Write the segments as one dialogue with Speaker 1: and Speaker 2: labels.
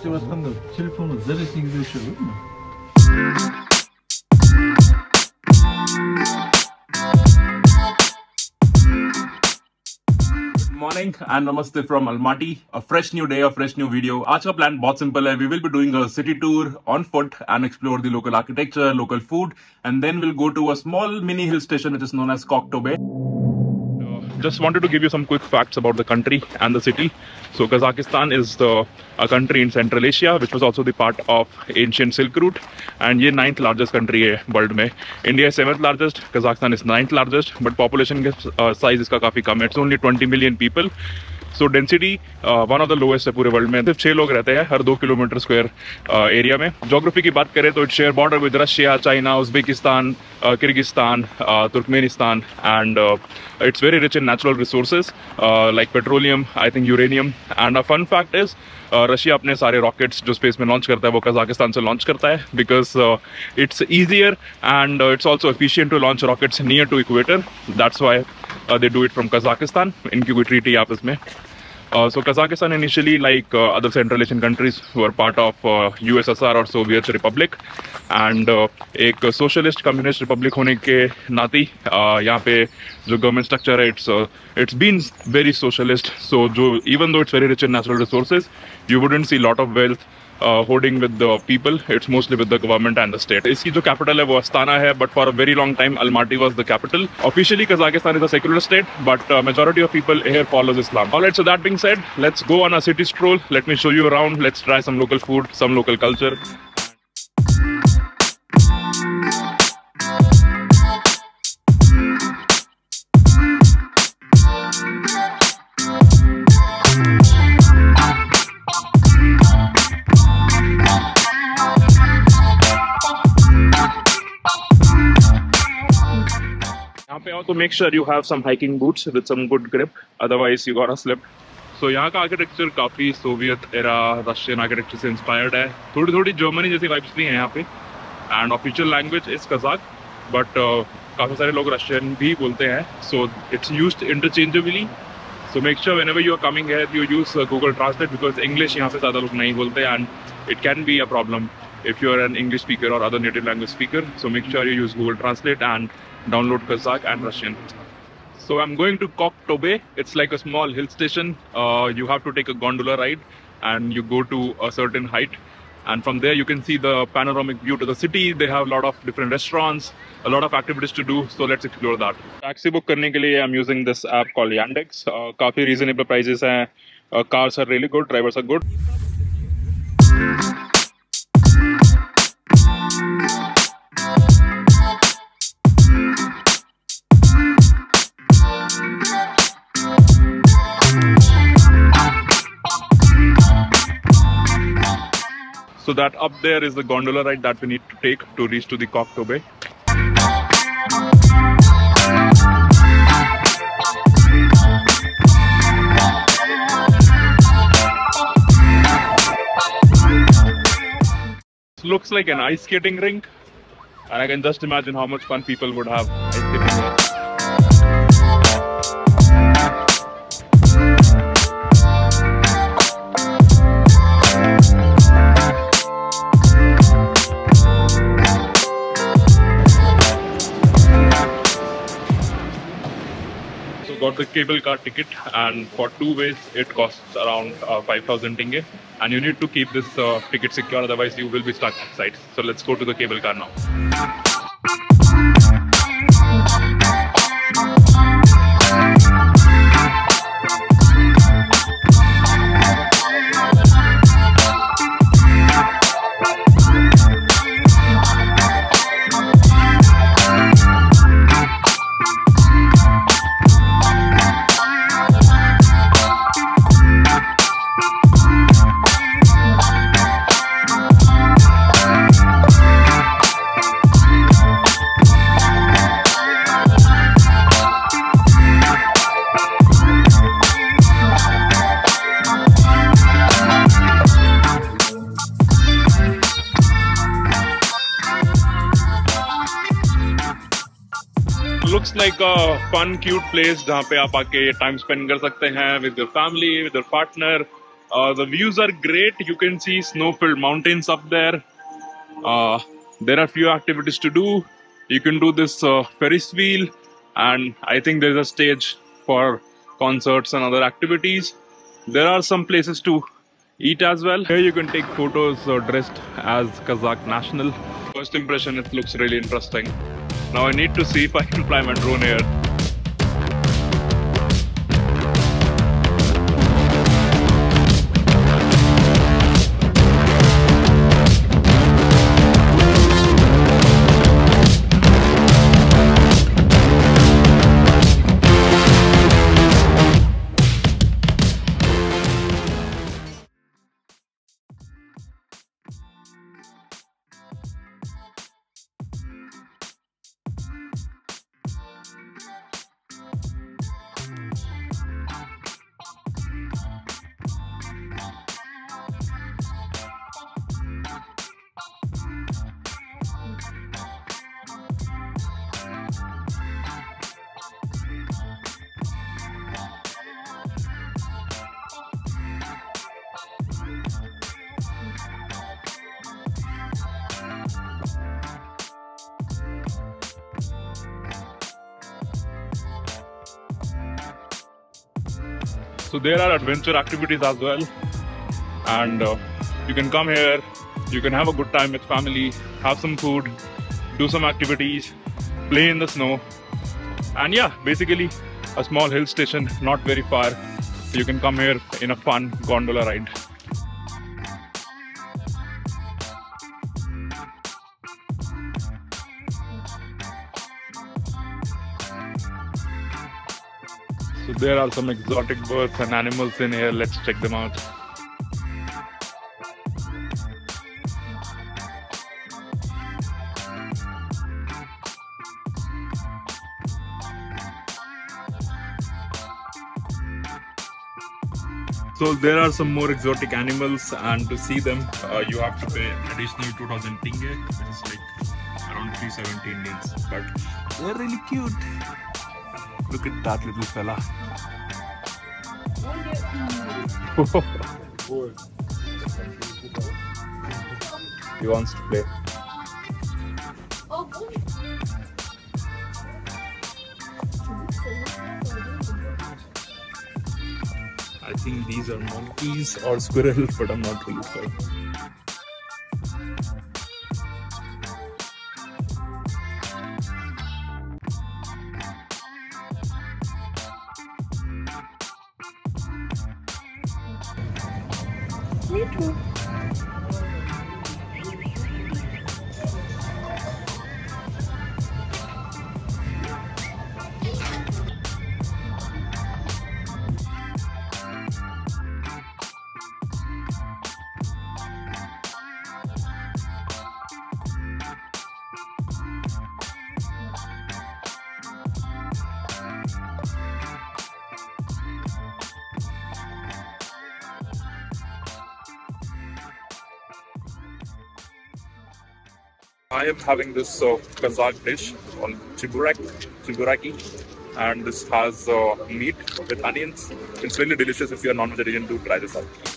Speaker 1: Üste batan da
Speaker 2: telefonla morning and namaste from Almaty. A fresh new day, a fresh new video. Aaj plan bahut simple hai. We will be doing a city tour on foot and explore the local architecture, local food, and then we'll go to a small mini hill station which is known as Kok Tobe. Just wanted to give you some quick facts about the country and the city. So Kazakhstan is the a country in Central Asia, which was also the part of ancient Silk Route, and ये ninth largest country है world में. India is seventh largest, Kazakhstan is ninth largest, but population के uh, size इसका काफ़ी कम है. It's only 20 million people. So density one of the lowest है पूरे world में। सिर्फ़ छह लोग रहते हैं हर दो किलोमीटर स्क्वायर एरिया में। जोग्राफी की बात करें तो it share border with Russia China Uzbekistan Kyrgyzstan Turkmenistan and it's very rich in natural resources like petroleum I think uranium and a fun fact is Russia अपने सारे rockets जो space में launch करता है वो कजाकिस्तान से launch करता है because it's easier and it's also efficient to launch rockets near to equator that's why they do it from Kazakhstan इनकी कोई ट्रीटी आपस में so Kazakhstan initially like other central Asian countries were part of U S S R और Soviet republic and एक socialist communist republic होने के नाती यहाँ पे जो government structure है it's uh, it's been very socialist. So जो even though it's very rich in natural resources, you wouldn't see lot of wealth uh, hoarding with the people. It's mostly with the government and the state. इसकी जो capital है वो Astana है, but for a very long time Almaty was the capital. Officially Kazakhstan is a secular state, but uh, majority of people here follows Islam. Alright, so that being said, let's go on a city stroll. Let me show you around. Let's try some local food, some local तो make sure you have some hiking boots with some good grip otherwise you got slip so यहाँ का architecture काफ़ी Soviet era Russian architecture से inspired है। थोड़ी थोड़ी Germany जैसी vibes भी हैं यहाँ पे। And official language is Kazakh but काफ़ी सारे लोग रशियन भी बोलते हैं। So it's use interchangeably so make sure whenever you are coming here you use Google translate because English यहाँ पे ज़्यादा लोग नहीं बोलते and it can be a problem if you're an English speaker or other native language speaker. So, make sure you use Google Translate and download Kazakh and Russian. So I'm going to Koktobé. It's like a small hill station. Uh, you have to take a gondola ride and you go to a certain height. And from there you can see the panoramic view to the city. They have a lot of different restaurants, a lot of activities to do. So let's explore that. Taxi book करने के लिए I'm using this app called Yandex. Uh, काफी reasonable prices हैं. Uh, cars are really good. Drivers are good. So that up there is the gondola ride that we need to take to reach to the Kok Tobe. Looks like an ice skating rink, and I can just imagine how much fun people would have got the cable car ticket and for two ways it costs around uh, 5000 tenge and you need to keep this uh, ticket secure otherwise you will be stuck outside. So let's go to the cable car now. Like a fun cute place जहाँ पे आप आके time spend कर सकते हैं your family with your partner Uh, the views are great. You can see snow-filled mountains up there. Uh, there are few activities to do. You can do this uh, Ferris wheel, and I think there's a stage for concerts and other activities. There are some places to eat as well. Here you can take photos uh, dressed as Kazakh national. First impression, it looks really interesting. Now I need to see if I can fly my drone here. So there are adventure activities as well, and uh, you can come here. You can have a good time with family, have some food, do some activities, play in the snow, and yeah, basically a small hill station, not very far. You can come here in a fun gondola ride. There are some exotic birds and animals in here. Let's check them out. So there are some more exotic animals, and to see them, uh, you have to pay additional 2,000 tenge, which is like around 370 Indians. But they're really cute. Look at that little fella. he wants to play. I think these are monkeys or squirrel, but I'm not really sure. I am having this uh, Kazakh dish called chiburak, chiburaki, and this has uh, meat with onions. It's really delicious. If you're non-vegetarian, do try this out.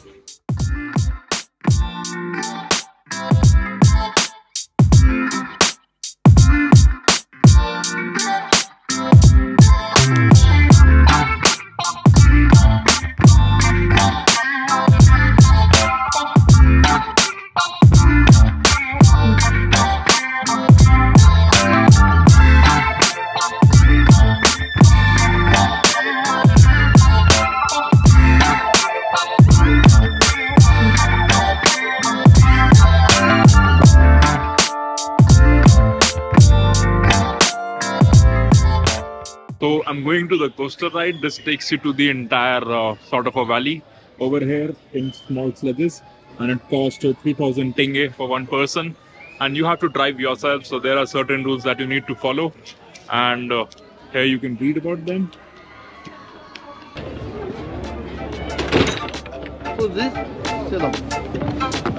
Speaker 2: So I'm going to the coaster ride. This takes you to the entire uh, sort of a valley over here in small sledges, and it costs uh, 3,000 tenge for one person. And you have to drive yourself, so there are certain rules that you need to follow. And uh, here you can read about them.
Speaker 1: So this setup.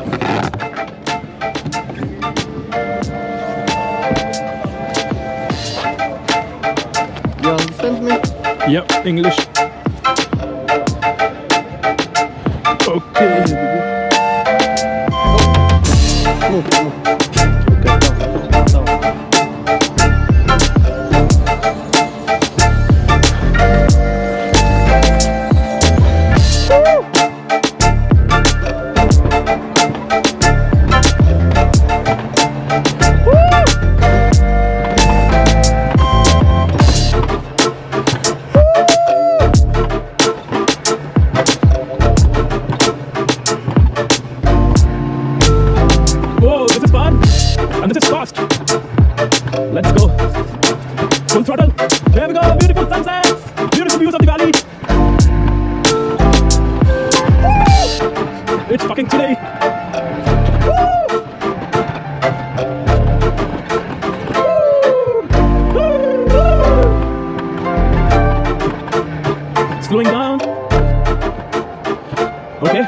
Speaker 2: Yep, English.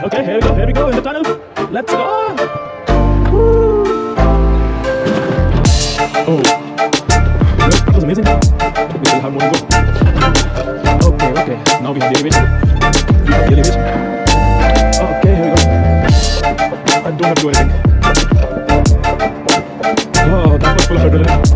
Speaker 3: Okay, here we go, here we go in the tunnel. Let's go. Oh, well, that was amazing. We still have more to go. Okay, okay. Now we have the elevation. We have the elevation. Okay, here we go. I don't have to do anything. Oh, that was full of adrenaline.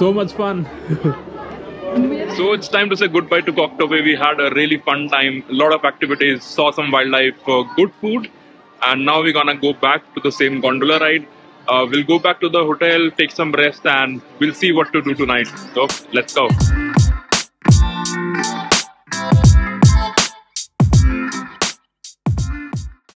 Speaker 3: So much fun. So it's time to say goodbye to Kok Tobe. We had a really fun time, a lot of activities, saw some wildlife, uh, good food, and now we're gonna go back to the same gondola ride. Uh, we'll go back to the hotel, take some rest, and we'll see what to do tonight. So let's go.